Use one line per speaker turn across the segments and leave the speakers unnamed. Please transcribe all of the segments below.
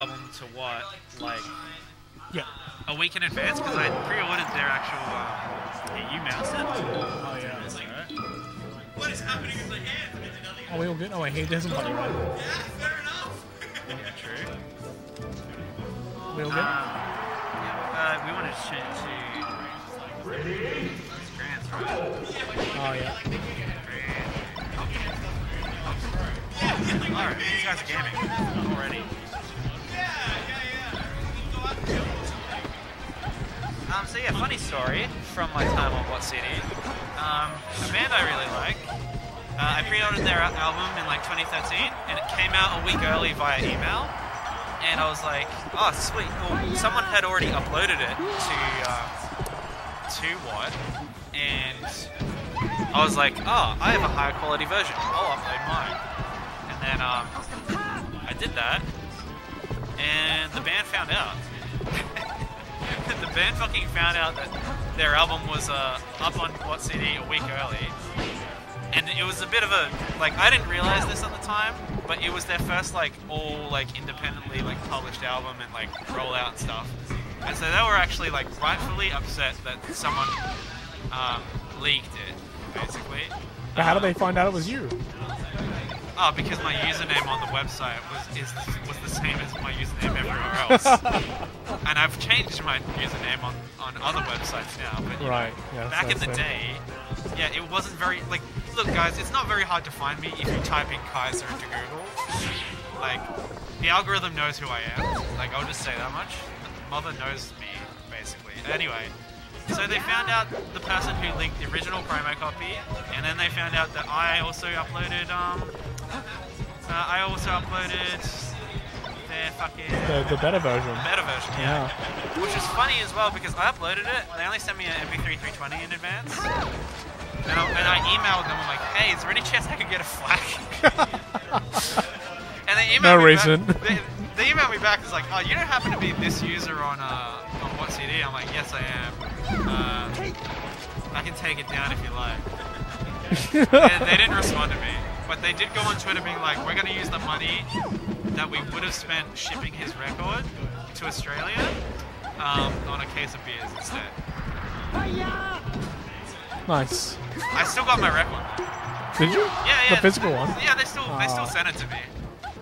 album to what? Like
Yeah.
a week in advance because I pre-ordered their actual. Um, yeah, you mouse it.
Oh yeah.
It's like,
What is happening with my hands?
Oh, we all good. Oh wait, he doesn't play right.
Yeah, fair enough.
yeah, true.
We all
Um,
good.
yeah, uh, we wanted to change to Grants, right?
Oh yeah.
Alright, these guys are gaming already. Funny story from my time on What CD. Um, a band I really like. Uh, I pre-ordered their album in like 2013, and it came out a week early via email. And I was like, oh sweet. Well, someone had already uploaded it to uh, to what, and I was like, oh, I have a higher quality version. I'll upload mine. And then um, I did that, and the band found out. Band fucking found out that their album was uh, up on What CD a week early. And it was a bit of a like I didn't realize this at the time, but it was their first like all like independently like published album and like rollout stuff. And so they were actually like rightfully upset that someone um, leaked it, basically.
But how did they find out it was you?
Oh, because my username on the website was is was the same as my username everywhere else. And I've changed my username on, on other websites now. But you know,
Right, yeah,
back in the day, yeah, it wasn't very like. Look, guys, it's not very hard to find me if you type in Kaiza into Google. Like, the algorithm knows who I am. Like, I'll just say that much. Mother knows me, basically. Anyway, so they found out the person who leaked the original promo copy, and then they found out that I also uploaded. Um, uh, I also uploaded fucking
The, the better version.
better version.
Yeah.
Which is funny as well because I uploaded it. They only sent me an MP3 320 in advance. And I, and I emailed them. I'm like, hey, is there any chance I could get a FLAC? and they emailed
No
me
reason.
Back, they, they emailed me back. It's like, oh, you don't happen to be this user on uh, on what CD? I'm like, yes, I am. Uh, I can take it down if you like. they, they didn't respond to me, but they did go on Twitter being like, we're going to use the money that we have spent shipping his record to Australia um, on a case of beers instead.
Nice.
I still got my record.
Did you?
Yeah, yeah.
The physical one.
Yeah, they still they still
Ah.
sent it to me.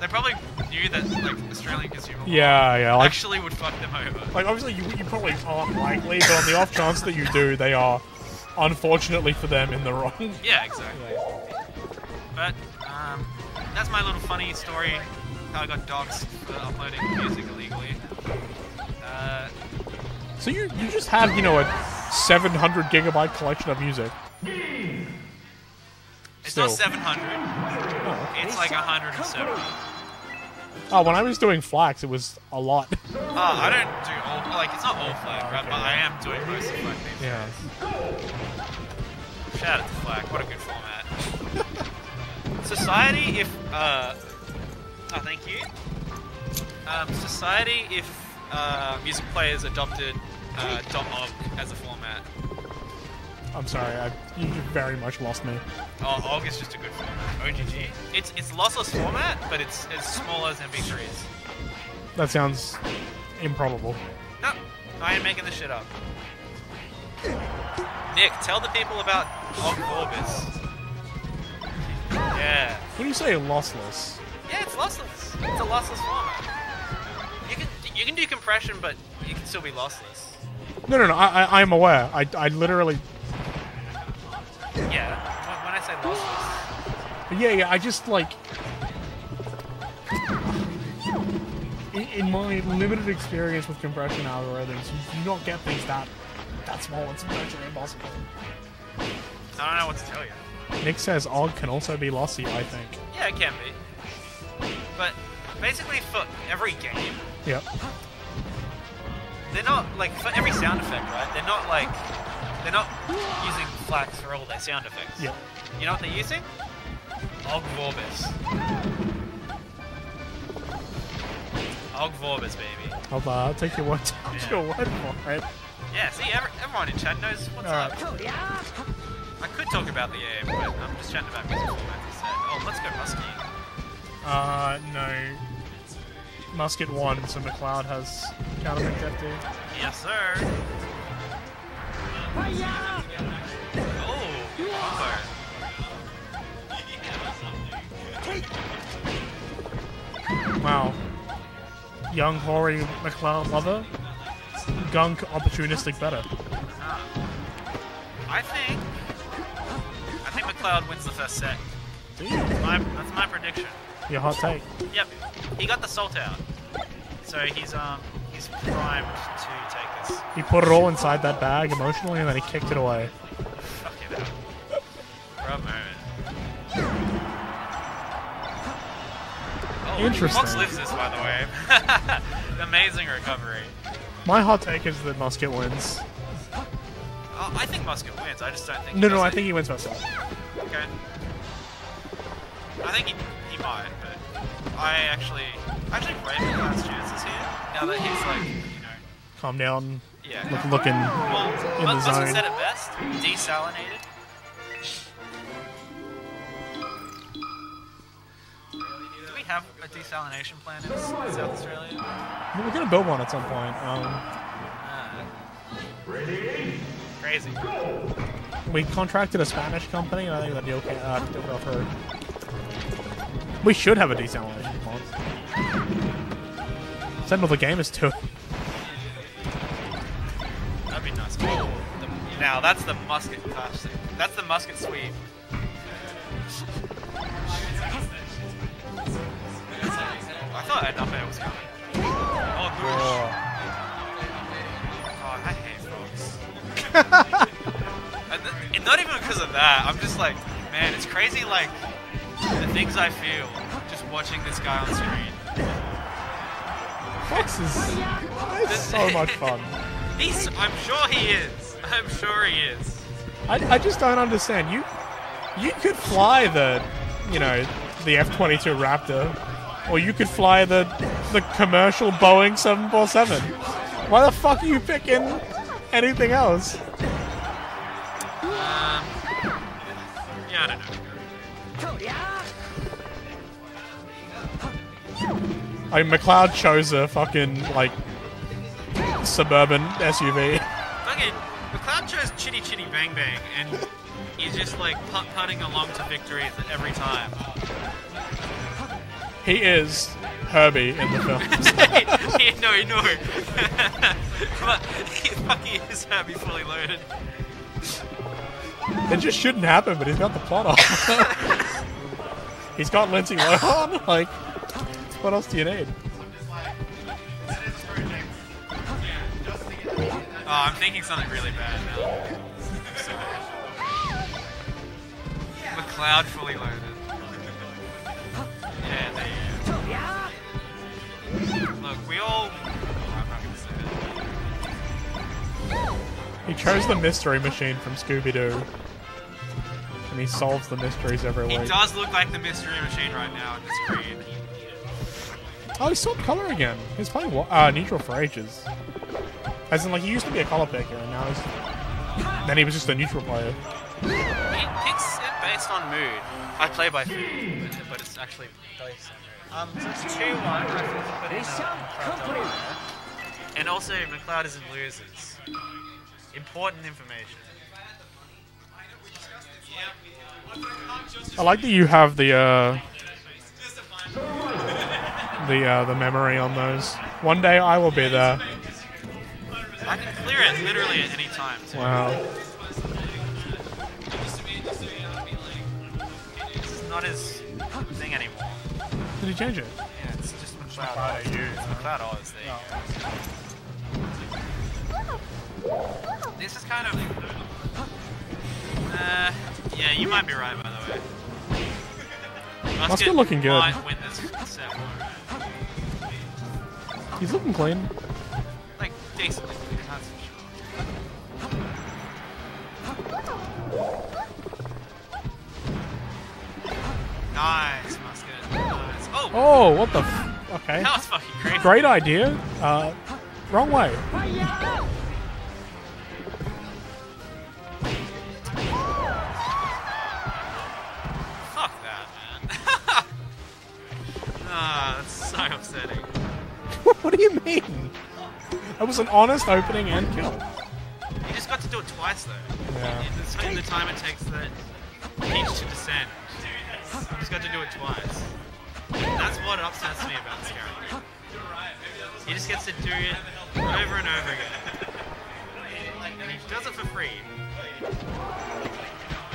They probably knew that like Australian consumer
Yeah, yeah. Like,
actually would fuck them over.
like obviously you, you probably aren't likely, but on the off chance that you do, they are, unfortunately for them, in the wrong.
Yeah, exactly. But um, that's my little funny story. How I got dogs for uploading music illegally. Uh,
So you you just have you know a 700 gigabyte collection of music.
it's
Still.
not 700.
Oh.
It's like 170.
Oh, when I was doing FLACs, it was a lot.
Uh, I don't do all like it's not all FLAC, right? But I am doing most of FLAC these
yeah.
days. Shout out to FLAC. What a good format. Society, if uh, oh, thank you. Um, society, if uh, music players adopted uh, .ogg as a format.
I'm sorry, I, you very much lost me.
Oh, OGG is just a good format. OGG. It's it's lossless format, but it's as small as MP3s.
That sounds improbable.
No, I am making this shit up. Nick, tell the people about OGG Vorbis. Yeah.
When you say lossless,
Yeah, it's lossless. It's a lossless format. You can you can do compression, but you can still be lossless.
no, no, no, I, I, I'm aware. I, I literally,
Yeah. When, when I say lossless,
yeah, yeah. I just like, in, in my limited experience with compression algorithms, you do not get things that that small. It's virtually impossible.
I don't know what to tell you.
Nick says OGG can also be lossy. I think.
Yeah, it can be. But basically, for every game,
Yep.
they're not like for every sound effect, right? They're not like they're not using FLACs for all their sound effects.
Yep.
You know what they're using? Ogg Vorbis. Ogg Vorbis, baby.
I'll, uh, I'll take your word. Take
Yeah.
your word for it.
Yeah, see, every, everyone in chat knows what's
Alright.
up. I could talk about the game, but I'm just chatting about music formats. Oh, let's go Muskie.
Uh, no. Muscat won, so McCloud has counterpicked FD.
Yes, sir. Oh.
Wow. Young Hori McCloud lover. Gunk opportunistic better.
I think. I think McCloud wins the first set. That's my, that's my prediction.
Your hot take.
Yep, he got the salt out, so he's um he's primed to take this.
He put it all inside that bag emotionally and then he kicked it away.
Fuck it out. For a moment. Oh,
Interesting.
Fox lives this, by the way. Amazing recovery.
My hot take is that Muscat wins.
Oh, I think Muscat wins. I just don't think. he
No, no, I think he wins by.
Okay. I think he, might, but I actually I actually rate McCloud's chances here. Now that he's like, you know,
Calm down.
yeah.
Look, looking.
Well,
in the zone.
said it best. Desalinated. Do we have a desalination plant in South Australia?
We're gonna build one at some point. Um,
Ah. Crazy.
we contracted a Spanish company, and I think the deal uh, fell through. We should have a desalination plant. Send all the gamers to it.
That'd be nice. Oh, the, now that's the Muscat classic. That's the Muscat sweep. I thought enough air was coming. Oh, boosh. Oh, I hate frogs. And th- and not even because of that. I'm just like, man, it's crazy. Like the things I feel just watching this guy on screen.
Fox is, so much fun.
He's. I'm sure he is. I'm sure he is.
I, I just don't understand. You you could fly the, you know, the F-22 Raptor, or you could fly the the commercial Boeing 747. Why the fuck are you picking anything else?
Um. Yeah, I don't know.
I mean, McCloud chose a fucking like suburban SUV.
Fucking McCloud chose Chitty Chitty Bang Bang, and he's just like putt putting along to victory every time.
He is Herbie in the film.
no, no. but he fucking is Herbie fully loaded.
it just shouldn't happen, but he's got the plot off. he's got Lindsay Lohan. Like, what else do you need?
Oh, I'm thinking something really bad now. McCloud fully loaded. Yeah, there you go. Look, we all. Oh, I'm not gonna say it.
He chose the mystery machine from Scooby Doo, and he solves the mysteries every
He
week.
does look like the mystery machine right now on the screen.
Oh, he swapped color again. He's playing uh, neutral for ages. As in, like, he used to be a color picker, and now he's. Then he was just a neutral player.
He picks it based on mood. I play by food, but, but it's actually based on mood. Um, so it's 2 1. I think put in, McCloud double there. And also, McCloud is in losers. Important information.
I like that you have the uh, the uh, the memory on those. One day I will be there.
I can clear it literally at any time. Too.
Wow.
It's not his thing anymore.
Did he change it?
Yeah, it's just McCloud.
McCloud
Oz.
AU,
It's McCloud Oz. There you. This is kind of. Uh, yeah, you might be right, by the way.
Muscat looking good.
Might win this set.
He's looking clean.
Like, decently, that's for sure. Nice, Muscat. Nice. Oh,
Oh, what the? F- okay.
that was fucking crazy.
Great idea. Uh, wrong way. You mean? It was an honest opening and kill.
You just got to do it twice though.
Yeah.
In, the, in the time it takes the peach to descend. You just got to do it twice. That's what upsets me about this character. He just gets to do it over and over again. And he does it for free.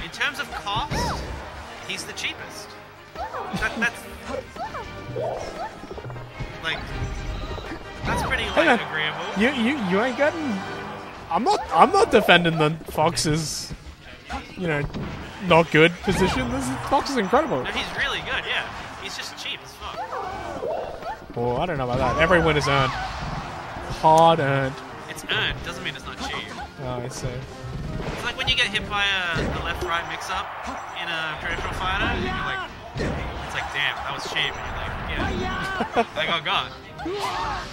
In terms of cost, he's the cheapest. That, that's like pretty like agreeable.
You you you ain't getting. I'm not I'm not defending the Fox's, you know, not good position. This is, Fox is incredible.
No, he's really good. Yeah, he's just cheap as fuck.
Well, I don't know about that. Every win is earned, hard earned.
It's earned. Doesn't mean it's not cheap.
Oh, I see.
It's like when you get hit by a, a left-right mix-up in a traditional fighter, and you're like, it's like, damn, that was cheap. And you're like, yeah, I got got.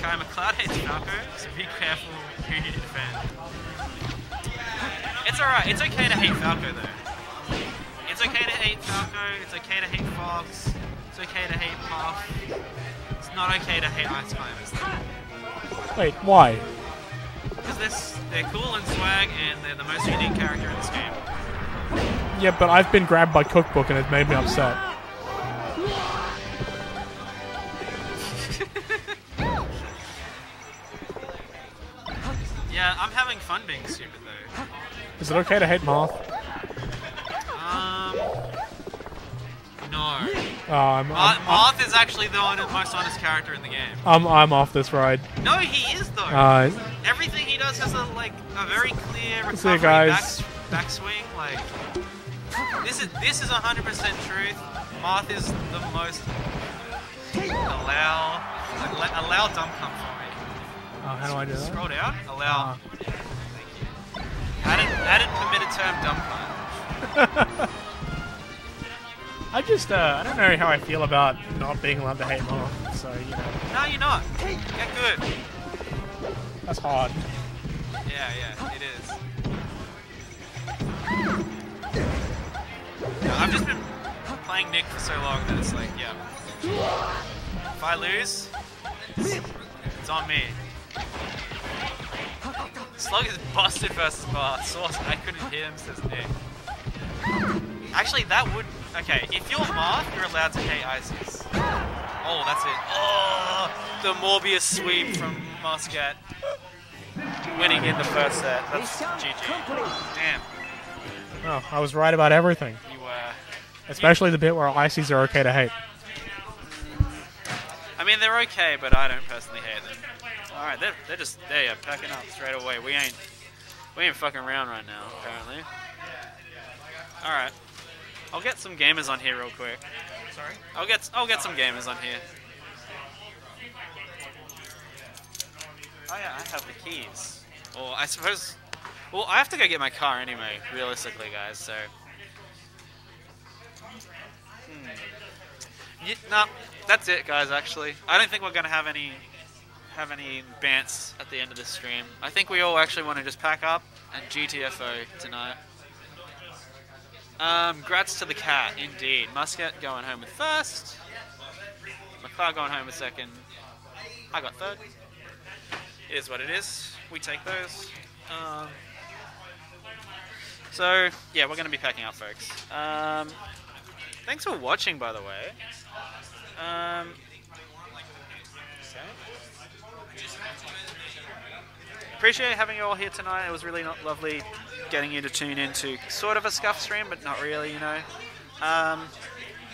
Kai McCloud hates Falco, so be careful who you defend. It's alright, it's okay to hate Falco though. It's okay to hate Falco, it's okay to hate Fox, it's okay to hate Puff. It's not okay to hate Ice Climbers though.
Wait, why?
Because they're, they're cool and swag and they're the most unique character in this game.
Yeah, but I've been grabbed by Cookbook and it made me upset.
Yeah, I'm having fun being stupid though.
Is it okay to hate Marth?
Um, no.
Oh, I'm, I'm,
Marth is actually the most honest character in the game.
I'm, I'm off this ride.
No, he is though.
Uh,
Everything he does has a like a very clear recovery
guys.
back, backswing. Like this is this is 100% truth. Marth is the most allow allow, allow dump
how do I do that?
Scroll down. Allow.
Uh,
Added, added permitted term dump.
I just, uh, I don't know how I feel about not being allowed to hate Marth. So, you know,
No, you're not. Get good.
that's hard.
Yeah, yeah, it is. No, I've just been playing Nick for so long that it's like, yeah. If I lose, it's, it's on me. Slug is busted versus Bar. Source, I couldn't hit him, says Nick. Actually, that would. Okay, if you're Marth, you're allowed to hate ICs. Oh, that's it. Oh, the Morbius sweep from Muscat. Winning in the first set. That's GG. Damn,
Oh, I was right about everything.
you uh
Especially the bit where ICs are okay to hate.
I mean, they're okay, but I don't personally hate them. All right, they're, they're just they are packing up straight away. We ain't we ain't fucking around right now, apparently. All right, I'll get some gamers on here real quick. Sorry, I'll get I'll get some gamers on here. Oh yeah, I have the keys. Or I suppose. Well, I have to go get my car anyway. Realistically, guys, so. Hmm. Yeah, no, that's it, guys. Actually, I don't think we're gonna have any have any bants at the end of this stream. I think we all actually want to just pack up and GTFO tonight. Um, grats to the cat, indeed. Muscat going home with first. McCloud going home with second. I got third. It is what it is. We take those. Um, so, yeah, we're going to be packing up, folks. Um, thanks for watching, by the way. Um, okay. Appreciate having you all here tonight. It was really not lovely getting you to tune into sort of a scuff stream, but not really, you know. Um,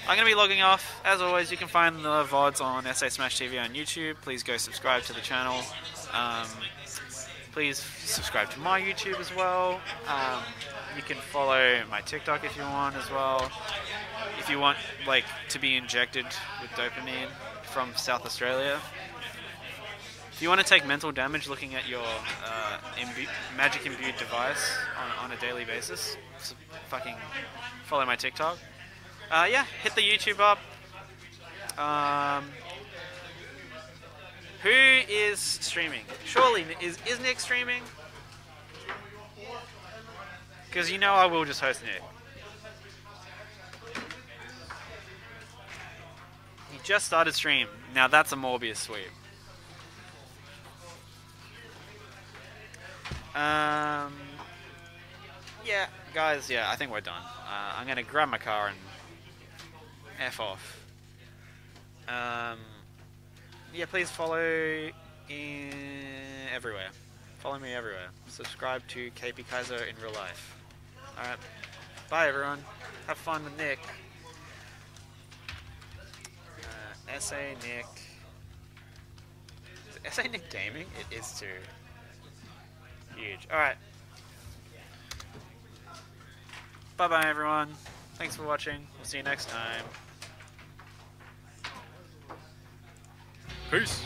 I'm going to be logging off. As always, you can find the VODs on SA Smash TV on YouTube. Please go subscribe to the channel. Um, please subscribe to my YouTube as well. Um, you can follow my TikTok if you want as well. If you want like to be injected with dopamine from South Australia. If you want to take mental damage looking at your uh, imbu- magic imbued device on, on a daily basis, fucking follow my TikTok. Uh, yeah, hit the YouTube up. Um, who is streaming? Surely is is Nick streaming? Because you know I will just host Nick. He just started stream. Now that's a Morbius sweep. Um, yeah, guys, yeah, I think we're done. Uh, I'm gonna grab my car and f off. Um, yeah, please follow in everywhere. Follow me everywhere. Subscribe to KP Kaiza in real life. All right, bye everyone. Have fun with Nick. Uh, SA Nick. SA Nick Gaming? It is too. Huge. Alright. Bye bye, everyone. Thanks for watching. We'll see you next time. Peace.